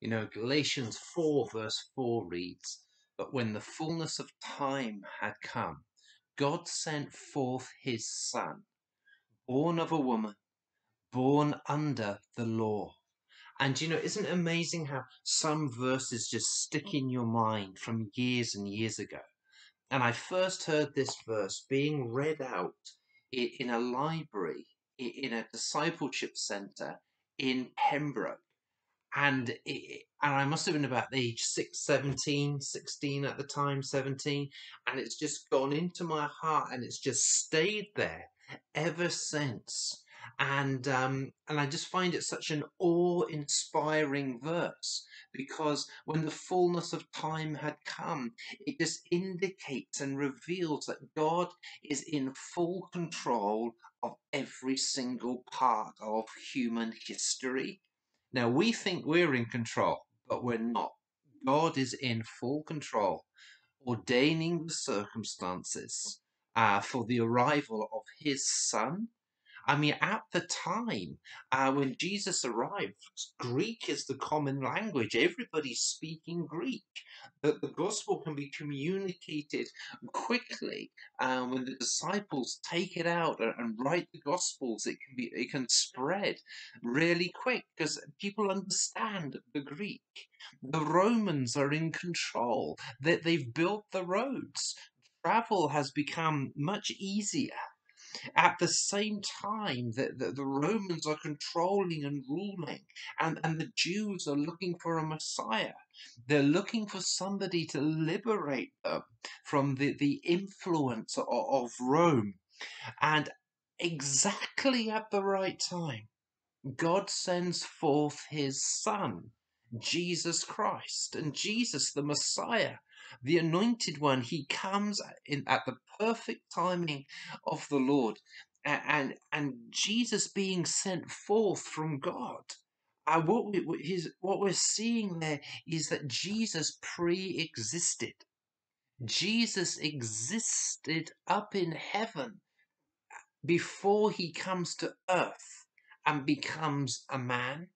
You know, Galatians 4, verse 4 reads, But when the fullness of time had come, God sent forth his Son, born of a woman, born under the law. And you know, isn't it amazing how some verses just stick in your mind from years and years ago? And I first heard this verse being read out in a library, in a discipleship center in Pembroke. And it, and I must have been about age 6, 17, 16 at the time, 17. And it's just gone into my heart and it's just stayed there ever since and um, and I just find it such an awe-inspiring verse because when the fullness of time had come, it just indicates and reveals that God is in full control of every single part of human history. Now we think we're in control, but we're not. God is in full control, ordaining the circumstances uh, for the arrival of His Son I mean, at the time uh, when Jesus arrived, Greek is the common language. Everybody's speaking Greek. That the gospel can be communicated quickly. Uh, when the disciples take it out and, and write the gospels, it can be it can spread really quick because people understand the Greek. The Romans are in control. That they, they've built the roads. Travel has become much easier at the same time that the, the, Romans are controlling and ruling, and, and the Jews are looking for a Messiah. They're looking for somebody to liberate them from the, the influence of, of Rome. And exactly at the right time, God sends forth his Son, Jesus Christ. And Jesus, the Messiah, the anointed one, he comes in at the perfect timing of the Lord. And, and Jesus being sent forth from God. Uh, what, we, his, what we're seeing there is that Jesus pre existed. Jesus existed up in heaven before he comes to earth and becomes a man.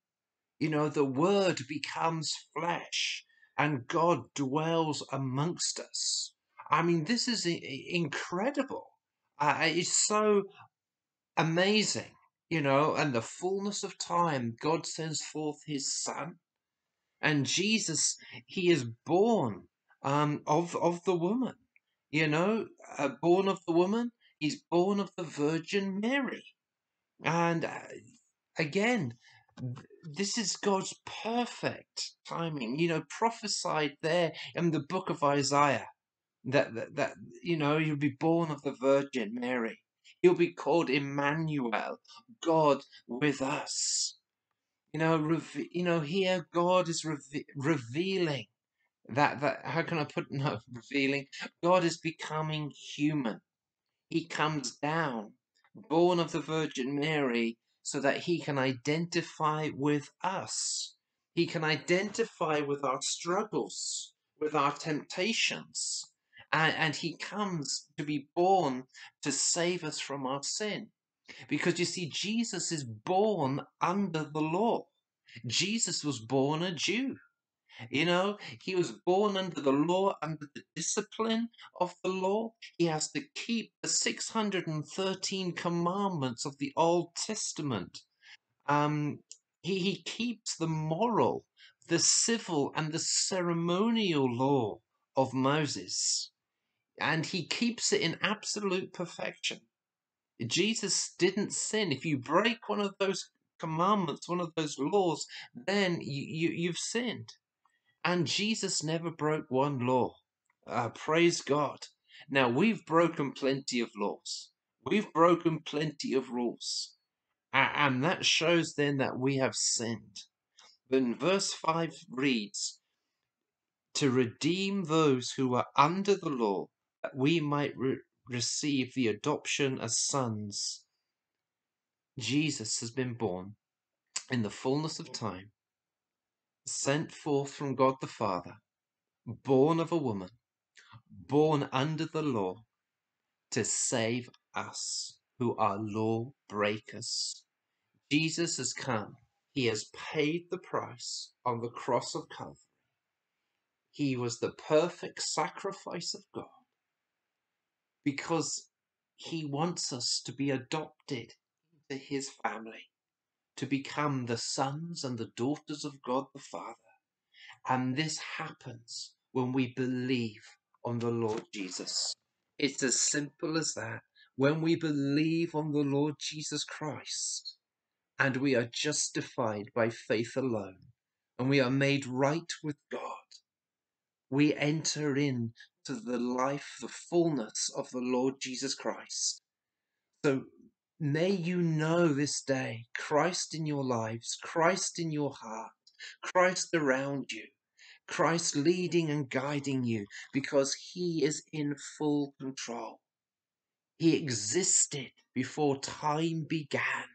You know, the Word becomes flesh and God dwells amongst us. I mean, this is incredible. Uh, it's so amazing, you know, and the fullness of time, God sends forth his Son. And Jesus, he is born um, of, of the woman, you know, uh, born of the woman. He's born of the Virgin Mary. And uh, again, this is God's perfect timing. You know, prophesied there in the book of Isaiah that, that, that you know, you'll be born of the Virgin Mary. He'll be called Emmanuel, God with us. You know, you know, here God is reve- revealing that that how can I put no revealing? God is becoming human. He comes down, born of the Virgin Mary, so that he can identify with us. He can identify with our struggles, with our temptations. And, and he comes to be born to save us from our sin. Because you see, Jesus is born under the law. Jesus was born a Jew. You know, he was born under the law, under the discipline of the law. He has to keep the 613 commandments of the Old Testament. Um, he, he keeps the moral, the civil, and the ceremonial law of Moses. And he keeps it in absolute perfection. Jesus didn't sin. If you break one of those commandments, one of those laws, then you, you, you've sinned. And Jesus never broke one law. Uh, praise God. Now, we've broken plenty of laws, we've broken plenty of rules. And that shows then that we have sinned. Then verse 5 reads, To redeem those who are under the law, that we might re- receive the adoption as sons. Jesus has been born in the fullness of time, sent forth from God the Father, born of a woman, born under the law to save us who are law breakers. Jesus has come He has paid the price on the cross of Calvary. He was the perfect sacrifice of God because he wants us to be adopted into his family, to become the sons and the daughters of God the Father. And this happens when we believe on the Lord Jesus. It's as simple as that. When we believe on the Lord Jesus Christ and we are justified by faith alone and we are made right with God, we enter into the life, the fullness of the Lord Jesus Christ. So may you know this day Christ in your lives, Christ in your heart, Christ around you, Christ leading and guiding you because he is in full control. He existed before time began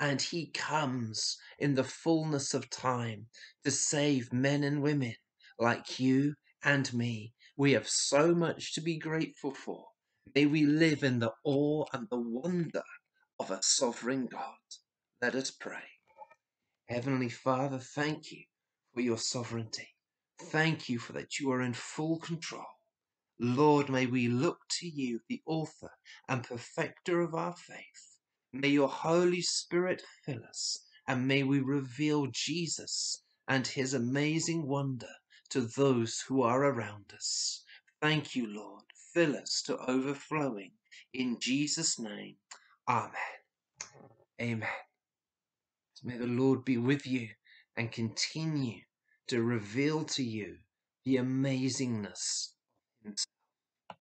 and he comes in the fullness of time to save men and women like you and me. We have so much to be grateful for. May we live in the awe and the wonder of a sovereign God. Let us pray. Heavenly Father, thank you for your sovereignty. Thank you for that you are in full control. Lord, may we look to you, the author and perfecter of our faith. May your Holy Spirit fill us, and may we reveal Jesus and his amazing wonder to those who are around us. Thank you, Lord. Fill us to overflowing. In Jesus' name, Amen. Amen. May the Lord be with you and continue to reveal to you the amazingness.